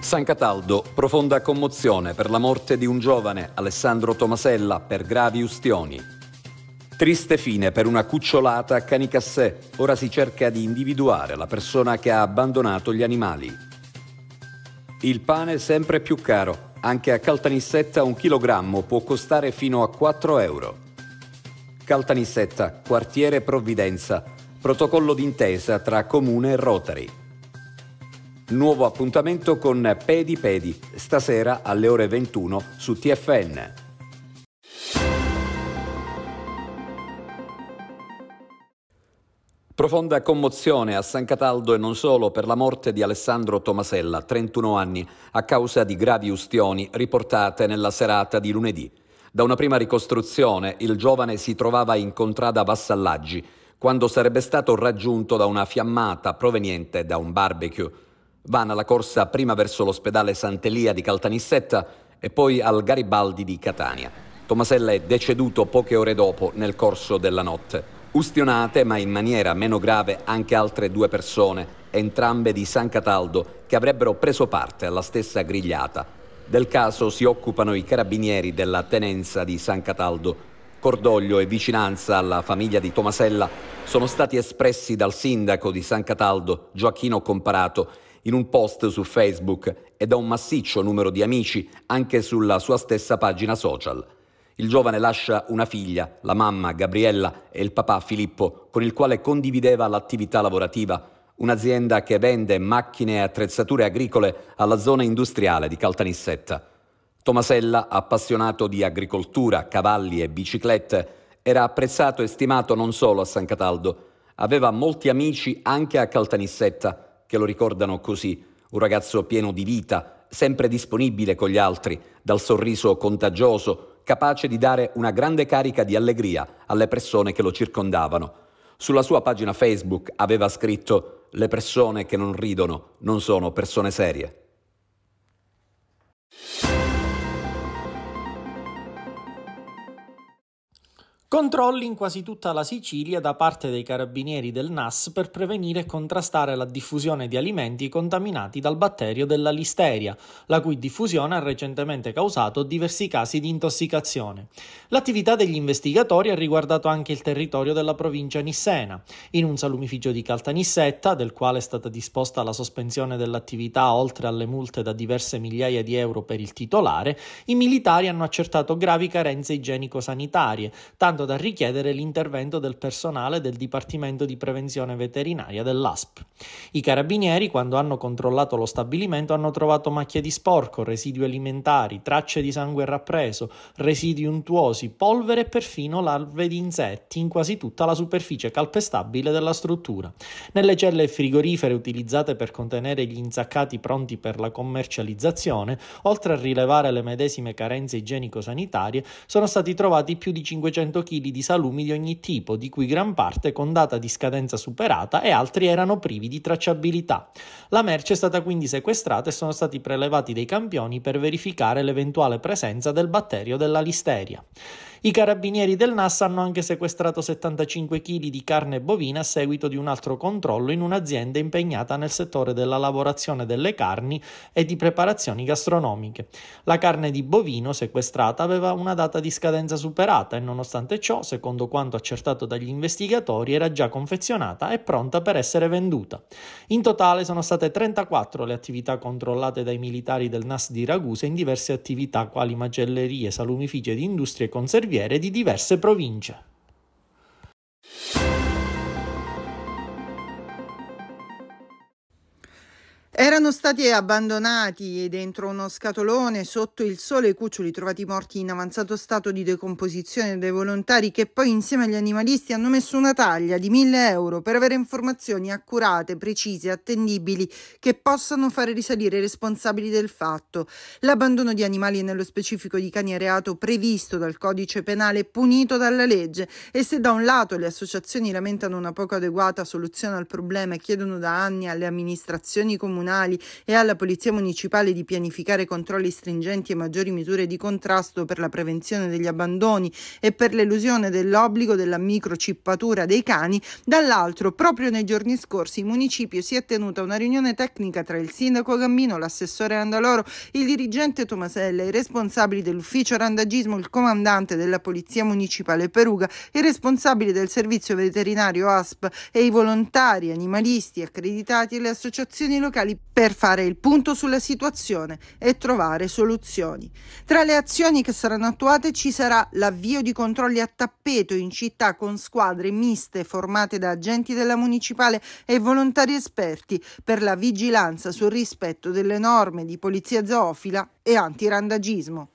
San Cataldo, profonda commozione per la morte di un giovane, Alessandro Tomasella, per gravi ustioni. Triste fine per una cucciolata a Canicassè. Ora si cerca di individuare la persona che ha abbandonato gli animali. Il pane sempre più caro. Anche a Caltanissetta un chilogrammo può costare fino a 4 euro. Caltanissetta, quartiere Provvidenza. Protocollo d'intesa tra Comune e Rotary. Nuovo appuntamento con Pedi Pedi, stasera alle ore 21 su TFN. Profonda commozione a San Cataldo e non solo per la morte di Alessandro Tomasella, 31 anni, a causa di gravi ustioni riportate nella serata di lunedì. Da una prima ricostruzione, il giovane si trovava in contrada Vassallaggi, quando sarebbe stato raggiunto da una fiammata proveniente da un barbecue. Vanno alla corsa prima verso l'ospedale Sant'Elia di Caltanissetta e poi al Garibaldi di Catania. Tomasella è deceduto poche ore dopo nel corso della notte. Ustionate, ma in maniera meno grave, anche altre due persone, entrambe di San Cataldo, che avrebbero preso parte alla stessa grigliata. Del caso si occupano i carabinieri della tenenza di San Cataldo. Cordoglio e vicinanza alla famiglia di Tomasella sono stati espressi dal sindaco di San Cataldo, Gioacchino Comparato, in un post su Facebook e da un massiccio numero di amici anche sulla sua stessa pagina social. Il giovane lascia una figlia, la mamma Gabriella e il papà Filippo, con il quale condivideva l'attività lavorativa, un'azienda che vende macchine e attrezzature agricole alla zona industriale di Caltanissetta. Tomasella, appassionato di agricoltura, cavalli e biciclette, era apprezzato e stimato non solo a San Cataldo, aveva molti amici anche a Caltanissetta che lo ricordano così, un ragazzo pieno di vita, sempre disponibile con gli altri, dal sorriso contagioso, capace di dare una grande carica di allegria alle persone che lo circondavano. Sulla sua pagina Facebook aveva scritto Le persone che non ridono non sono persone serie. Controlli in quasi tutta la Sicilia da parte dei carabinieri del NAS per prevenire e contrastare la diffusione di alimenti contaminati dal batterio della listeria, la cui diffusione ha recentemente causato diversi casi di intossicazione. L'attività degli investigatori ha riguardato anche il territorio della provincia nissena. In un salumificio di Caltanissetta, del quale è stata disposta la sospensione dell'attività oltre alle multe da diverse migliaia di euro per il titolare, i militari hanno accertato gravi carenze igienico-sanitarie, tanto da richiedere l'intervento del personale del Dipartimento di Prevenzione Veterinaria dell'ASP. I carabinieri, quando hanno controllato lo stabilimento, hanno trovato macchie di sporco, residui alimentari, tracce di sangue rappreso, residui untuosi, polvere e perfino larve di insetti in quasi tutta la superficie calpestabile della struttura. Nelle celle frigorifere utilizzate per contenere gli insaccati pronti per la commercializzazione, oltre a rilevare le medesime carenze igienico-sanitarie, sono stati trovati più di 500 kg di salumi di ogni tipo, di cui gran parte con data di scadenza superata e altri erano privi di tracciabilità. La merce è stata quindi sequestrata e sono stati prelevati dei campioni per verificare l'eventuale presenza del batterio della listeria. I carabinieri del NAS hanno anche sequestrato 75 kg di carne bovina a seguito di un altro controllo in un'azienda impegnata nel settore della lavorazione delle carni e di preparazioni gastronomiche. La carne di bovino sequestrata aveva una data di scadenza superata e nonostante ciò, secondo quanto accertato dagli investigatori, era già confezionata e pronta per essere venduta. In totale sono state 34 le attività controllate dai militari del NAS di Ragusa in diverse attività quali macellerie, salumifici ed industrie conservative ferroviarie di diverse province. Erano stati abbandonati dentro uno scatolone sotto il sole i cuccioli trovati morti in avanzato stato di decomposizione dai volontari che poi insieme agli animalisti hanno messo una taglia di 1000 euro per avere informazioni accurate, precise, attendibili che possano fare risalire i responsabili del fatto. L'abbandono di animali e nello specifico di cani è reato previsto dal codice penale punito dalla legge e se da un lato le associazioni lamentano una poco adeguata soluzione al problema e chiedono da anni alle amministrazioni comunali comunali e alla Polizia Municipale di pianificare controlli stringenti e maggiori misure di contrasto per la prevenzione degli abbandoni e per l'elusione dell'obbligo della microcippatura dei cani, dall'altro proprio nei giorni scorsi in municipio si è tenuta una riunione tecnica tra il sindaco Gambino, l'assessore Andaloro, il dirigente Tomasella, i responsabili dell'ufficio randagismo, il comandante della Polizia Municipale Peruga, i responsabili del servizio veterinario ASP e i volontari animalisti accreditati e le associazioni locali per fare il punto sulla situazione e trovare soluzioni. Tra le azioni che saranno attuate ci sarà l'avvio di controlli a tappeto in città con squadre miste formate da agenti della municipale e volontari esperti per la vigilanza sul rispetto delle norme di polizia zoofila e antirandagismo.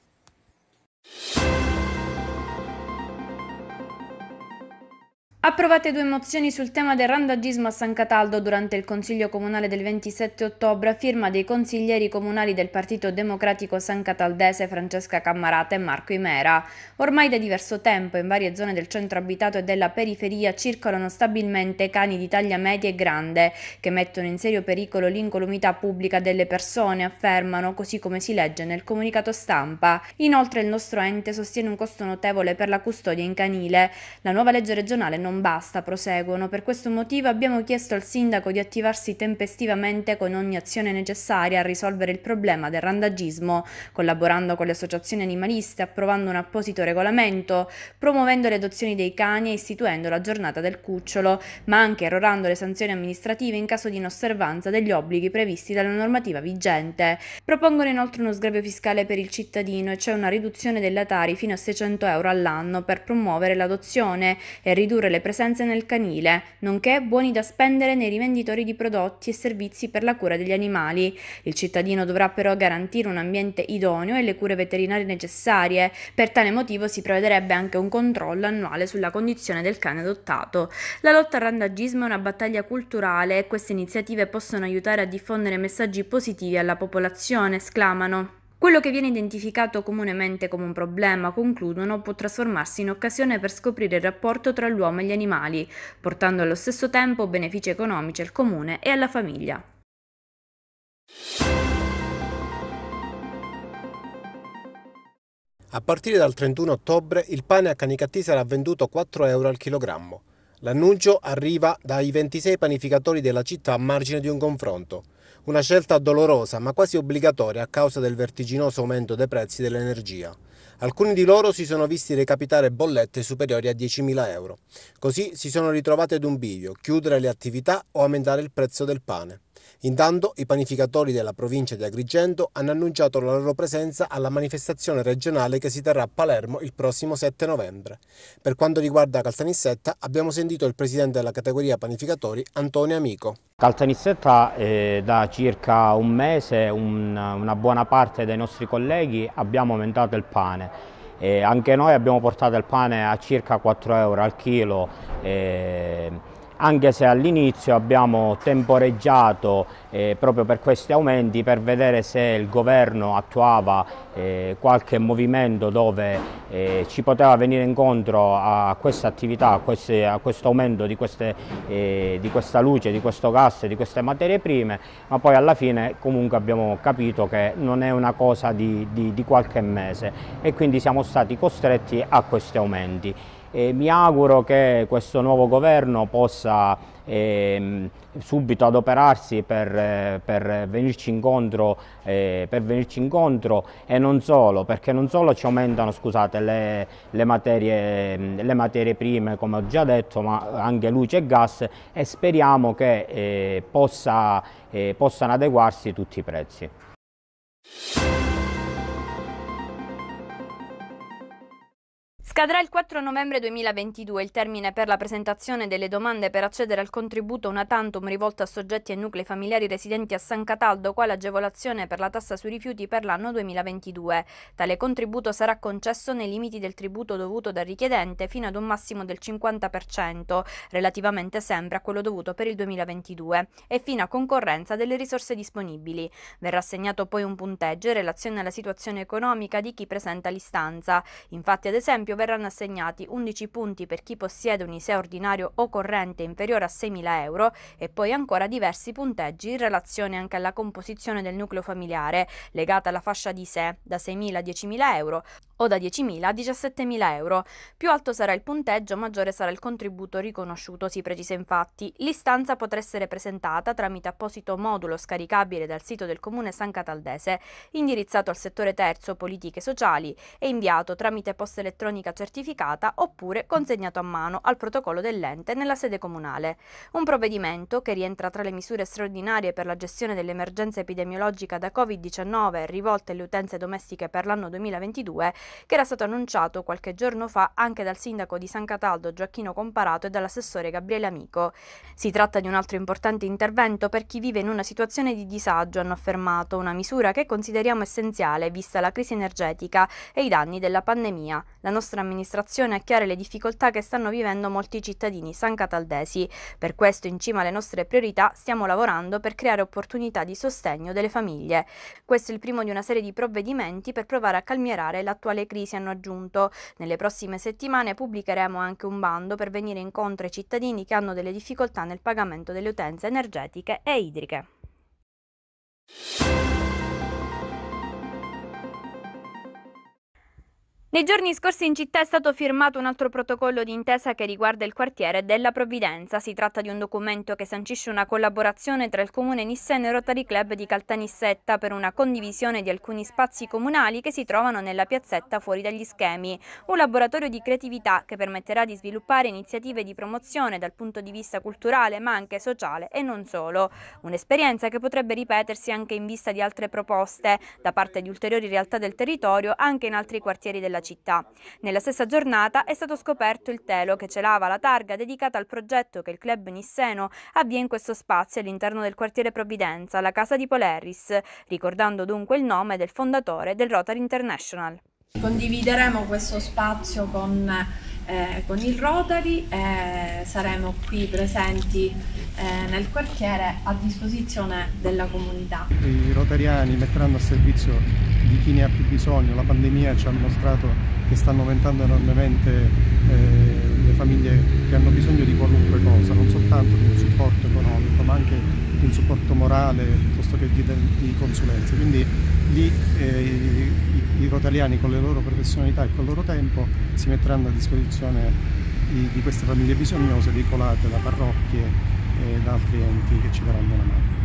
Approvate due mozioni sul tema del randagismo a San Cataldo durante il Consiglio Comunale del 27 ottobre a firma dei consiglieri comunali del Partito Democratico San Cataldese Francesca Cammarata e Marco Imera. Ormai da diverso tempo in varie zone del centro abitato e della periferia circolano stabilmente cani di taglia media e grande che mettono in serio pericolo l'incolumità pubblica delle persone, affermano, così come si legge nel comunicato stampa. Inoltre il nostro ente sostiene un costo notevole per la custodia in canile. La nuova legge regionale non non basta, proseguono. Per questo motivo abbiamo chiesto al sindaco di attivarsi tempestivamente con ogni azione necessaria a risolvere il problema del randagismo, collaborando con le associazioni animaliste, approvando un apposito regolamento, promuovendo le adozioni dei cani e istituendo la giornata del cucciolo, ma anche errorando le sanzioni amministrative in caso di inosservanza degli obblighi previsti dalla normativa vigente. Propongono inoltre uno sgravio fiscale per il cittadino e cioè una riduzione della Tari fino a 600 euro all'anno per promuovere l'adozione e ridurre le presenze nel canile, nonché buoni da spendere nei rivenditori di prodotti e servizi per la cura degli animali. Il cittadino dovrà però garantire un ambiente idoneo e le cure veterinarie necessarie. Per tale motivo si prevederebbe anche un controllo annuale sulla condizione del cane adottato. La lotta al randagismo è una battaglia culturale e queste iniziative possono aiutare a diffondere messaggi positivi alla popolazione, esclamano. Quello che viene identificato comunemente come un problema, concludono, può trasformarsi in occasione per scoprire il rapporto tra l'uomo e gli animali, portando allo stesso tempo benefici economici al comune e alla famiglia. A partire dal 31 ottobre il pane a Canicattì sarà venduto 4 euro al chilogrammo. L'annuncio arriva dai 26 panificatori della città a margine di un confronto. Una scelta dolorosa ma quasi obbligatoria a causa del vertiginoso aumento dei prezzi dell'energia. Alcuni di loro si sono visti recapitare bollette superiori a 10.000 euro. Così si sono ritrovati ad un bivio, chiudere le attività o aumentare il prezzo del pane. Intanto i panificatori della provincia di Agrigento hanno annunciato la loro presenza alla manifestazione regionale che si terrà a Palermo il prossimo 7 novembre. Per quanto riguarda Caltanissetta abbiamo sentito il presidente della categoria panificatori Antonio Amico. Caltanissetta eh, da circa un mese un, una buona parte dei nostri colleghi abbiamo aumentato il pane. Eh, anche noi abbiamo portato il pane a circa 4 euro al chilo. Eh, anche se all'inizio abbiamo temporeggiato eh, proprio per questi aumenti per vedere se il governo attuava eh, qualche movimento dove eh, ci poteva venire incontro a questa attività, a, queste, a questo aumento di, queste, eh, di, questa luce, di questo gas, di queste materie prime, ma poi alla fine comunque abbiamo capito che non è una cosa di, di, di qualche mese e quindi siamo stati costretti a questi aumenti. E mi auguro che questo nuovo governo possa eh, subito adoperarsi per, eh, per, venirci incontro, eh, per, venirci incontro, e non solo, perché non solo ci aumentano scusate, le, le, materie, le, materie, prime come ho già detto, ma anche luce e gas e speriamo che eh, possa, eh, possano adeguarsi tutti i prezzi. Scadrà il 4 novembre 2022 il termine per la presentazione delle domande per accedere al contributo una tantum rivolto a soggetti e nuclei familiari residenti a San Cataldo, quale agevolazione per la tassa sui rifiuti per l'anno 2022. Tale contributo sarà concesso nei limiti del tributo dovuto dal richiedente fino ad un massimo del 50%, relativamente sempre a quello dovuto per il 2022, e fino a concorrenza delle risorse disponibili. Verrà assegnato poi un punteggio in relazione alla situazione economica di chi presenta l'istanza. Infatti, ad esempio, verranno assegnati 11 punti per chi possiede un ISEE ordinario o corrente inferiore a 6.000 euro e poi ancora diversi punteggi in relazione anche alla composizione del nucleo familiare, legata alla fascia di ISEE da 6.000 a 10.000 euro o da 10.000 a 17.000 euro. Più alto sarà il punteggio, maggiore sarà il contributo riconosciuto, si precisa infatti. L'istanza potrà essere presentata tramite apposito modulo scaricabile dal sito del Comune San Cataldese, indirizzato al settore terzo politiche sociali e inviato tramite posta elettronica certificata oppure consegnato a mano al protocollo dell'ente nella sede comunale. Un provvedimento che rientra tra le misure straordinarie per la gestione dell'emergenza epidemiologica da Covid-19 rivolte alle utenze domestiche per l'anno 2022 che era stato annunciato qualche giorno fa anche dal sindaco di San Cataldo Gioacchino Comparato e dall'assessore Gabriele Amico. Si tratta di un altro importante intervento per chi vive in una situazione di disagio, hanno affermato, una misura che consideriamo essenziale vista la crisi energetica e i danni della pandemia. La nostra amministrazione ha chiare le difficoltà che stanno vivendo molti cittadini sancataldesi. Per questo, in cima alle nostre priorità, stiamo lavorando per creare opportunità di sostegno delle famiglie. Questo è il primo di una serie di provvedimenti per provare a calmierare l'attuale l'attuale crisi, hanno aggiunto. Nelle prossime settimane pubblicheremo anche un bando per venire incontro ai cittadini che hanno delle difficoltà nel pagamento delle utenze energetiche e idriche. Nei giorni scorsi in città è stato firmato un altro protocollo di intesa che riguarda il quartiere della Provvidenza. Si tratta di un documento che sancisce una collaborazione tra il Comune Nissen e Rotary Club di Caltanissetta per una condivisione di alcuni spazi comunali che si trovano nella piazzetta fuori dagli schemi. Un laboratorio di creatività che permetterà di sviluppare iniziative di promozione dal punto di vista culturale ma anche sociale e non solo. Un'esperienza che potrebbe ripetersi anche in vista di altre proposte da parte di ulteriori realtà del territorio anche in altri quartieri della città. Nella stessa giornata è stato scoperto il telo che celava la targa dedicata al progetto che il club nisseno avvia in questo spazio all'interno del quartiere Provvidenza, la casa di Poleris, ricordando dunque il nome del fondatore del Rotary International. Condivideremo questo spazio con, eh, con il Rotary e saremo qui presenti eh, nel quartiere a disposizione della comunità. I rotariani metteranno a servizio di chi ne ha più bisogno, la pandemia ci ha mostrato che stanno aumentando enormemente eh, le famiglie che hanno bisogno di qualunque cosa, non soltanto di un supporto economico ma anche di un supporto morale piuttosto che di, di consulenze. Quindi lì eh, i, i rotariani con le loro professionalità e col loro tempo si metteranno a disposizione di, di queste famiglie bisognose veicolate da parrocchie e da altri enti che ci daranno una mano.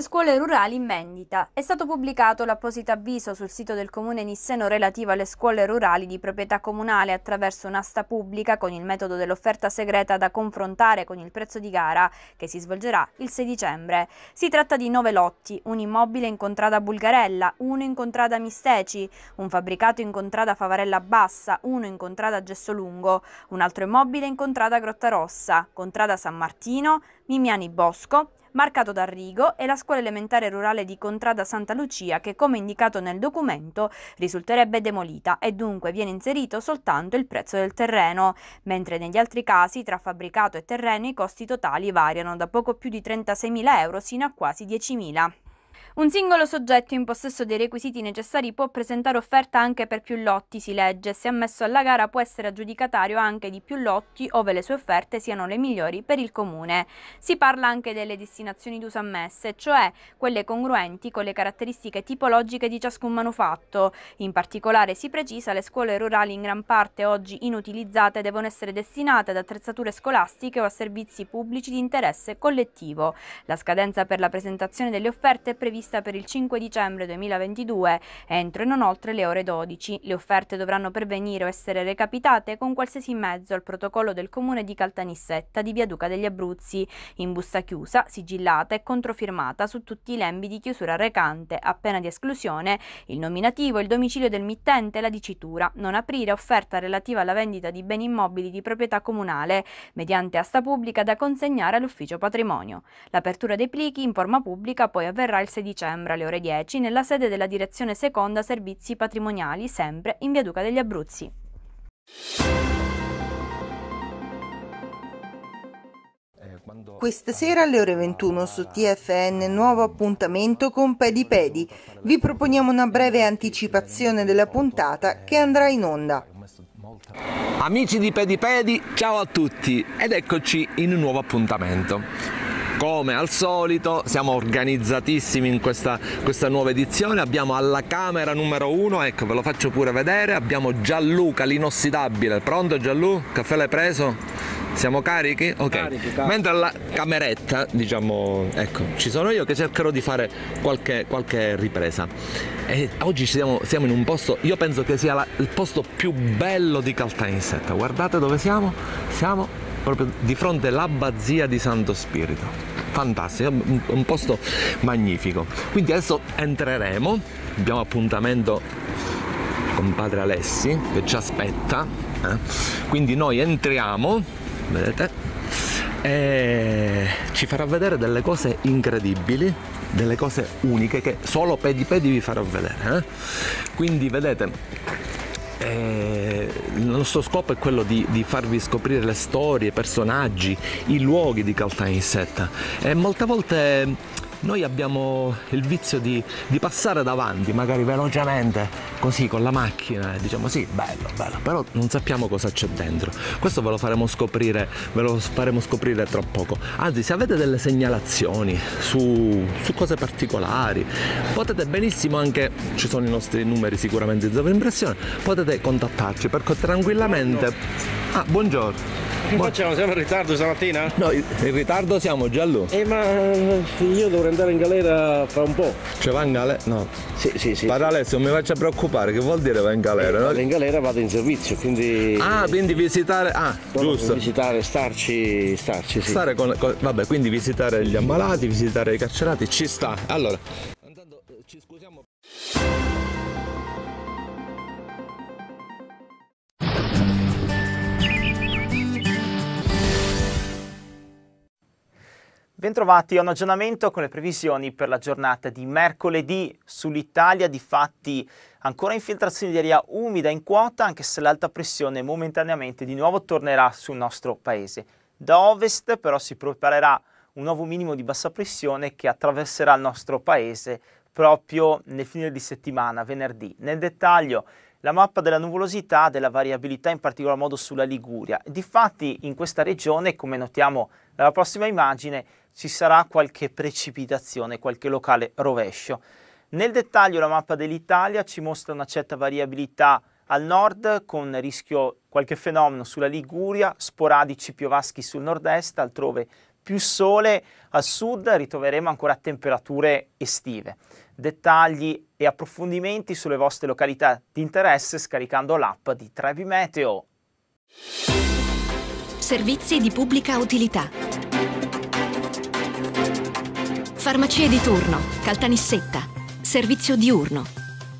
Scuole rurali in vendita. È stato pubblicato l'apposito avviso sul sito del comune Nisseno relativo alle scuole rurali di proprietà comunale attraverso un'asta pubblica con il metodo dell'offerta segreta da confrontare con il prezzo di gara che si svolgerà il 6 dicembre. Si tratta di nove lotti, un immobile in contrada Bulgarella, uno in contrada Misteci, un fabbricato in contrada Favarella Bassa, uno in contrada Gessolungo, un altro immobile in contrada Grottarossa, contrada San Martino, Mimiani Bosco, marcato da Rigo e la scuola elementare rurale di Contrada Santa Lucia che come indicato nel documento risulterebbe demolita e dunque viene inserito soltanto il prezzo del terreno, mentre negli altri casi tra fabbricato e terreno i costi totali variano da poco più di 36.000 euro sino a quasi 10.000. Un singolo soggetto in possesso dei requisiti necessari può presentare offerta anche per più lotti, si legge. Se ammesso alla gara può essere aggiudicatario anche di più lotti ove le sue offerte siano le migliori per il comune. Si parla anche delle destinazioni d'uso ammesse, cioè quelle congruenti con le caratteristiche tipologiche di ciascun manufatto. In particolare si precisa le scuole rurali in gran parte oggi inutilizzate devono essere destinate ad attrezzature scolastiche o a servizi pubblici di interesse collettivo. La scadenza per la presentazione delle offerte è prevista prevista per il 5 dicembre 2022 entro e non oltre le ore 12. Le offerte dovranno pervenire o essere recapitate con qualsiasi mezzo al protocollo del comune di Caltanissetta di Via Duca degli Abruzzi, in busta chiusa, sigillata e controfirmata su tutti i lembi di chiusura recante, a pena di esclusione, il nominativo, il domicilio del mittente e la dicitura. Non aprire offerta relativa alla vendita di beni immobili di proprietà comunale, mediante asta pubblica da consegnare all'ufficio patrimonio. L'apertura dei plichi in forma pubblica poi avverrà il 16 dicembre alle ore 10 nella sede della Direzione Seconda Servizi Patrimoniali, sempre in Via Duca degli Abruzzi. Questa sera alle ore 21 su TFN nuovo appuntamento con Pedi Pedi. Vi proponiamo una breve anticipazione della puntata che andrà in onda. Amici di Pedi Pedi, ciao a tutti ed eccoci in un nuovo appuntamento come al solito siamo organizzatissimi in questa, questa nuova edizione. Abbiamo alla camera numero uno ecco ve lo faccio pure vedere abbiamo Gianluca l'inossidabile. Pronto Gianlu? caffè l'hai preso? siamo carichi? ok. Carichi, mentre alla cameretta diciamo ecco ci sono io che cercherò di fare qualche, qualche ripresa. E oggi siamo, siamo, in un posto io penso che sia la, il posto più bello di Caltanissetta. Guardate dove siamo. Siamo proprio di fronte all'abbazia di Santo Spirito fantastico, un posto magnifico. Quindi adesso entreremo, abbiamo appuntamento con padre Alessi che ci aspetta, eh? quindi noi entriamo, vedete, e ci farà vedere delle cose incredibili, delle cose uniche che solo Pedi Pedi vi farà vedere. Eh? Quindi vedete, eh, il nostro scopo è quello di, di, farvi scoprire le storie, i personaggi, i luoghi di Caltanissetta. E molte volte noi abbiamo il vizio di, di, passare davanti, magari velocemente, così con la macchina, e diciamo sì, bello, bello, però non sappiamo cosa c'è dentro. Questo ve lo faremo scoprire, ve lo faremo scoprire tra poco. Anzi, se avete delle segnalazioni su, su cose particolari, potete benissimo anche, ci sono i nostri numeri sicuramente di sovraimpressione, potete contattarci perché tranquillamente... Ah, buongiorno. Che facciamo? Siamo in ritardo stamattina? No, in ritardo siamo già lì. Eh, ma eh, io dovrei andare in galera fra un po'. Cioè va in galera? No. Sì, sì, sì. Padre Alessio, mi faccia preoccupare, che vuol dire va in galera? Eh, no? in galera vado in servizio, quindi... Ah, quindi visitare... Ah, no, giusto. Visitare, starci, starci, sì. Stare con, con... Vabbè, quindi visitare gli ammalati, visitare i carcerati, ci sta. Allora, intanto ci scusiamo... Bentrovati a un aggiornamento con le previsioni per la giornata di mercoledì sull'Italia, di fatti ancora infiltrazioni di aria umida in quota anche se l'alta pressione momentaneamente di nuovo tornerà sul nostro paese. Da ovest però si preparerà un nuovo minimo di bassa pressione che attraverserà il nostro paese proprio nel fine di settimana, venerdì. Nel dettaglio la mappa della nuvolosità, della variabilità in particolar modo sulla Liguria. Difatti in questa regione, come notiamo dalla prossima immagine, ci sarà qualche precipitazione, qualche locale rovescio. Nel dettaglio la mappa dell'Italia ci mostra una certa variabilità al nord con rischio qualche fenomeno sulla Liguria, sporadici piovaschi sul nord-est, altrove più sole, al sud ritroveremo ancora temperature estive. Dettagli e approfondimenti sulle vostre località di interesse scaricando l'app di Trevi Meteo. Servizi di pubblica utilità. Farmacie di turno, Caltanissetta, servizio diurno.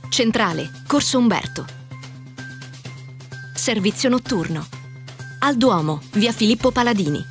Centrale, Corso Umberto. Servizio notturno. Al Duomo, via Filippo Paladini.